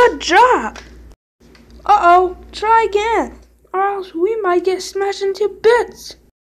Good job! Uh-oh, try again, or else we might get smashed into bits.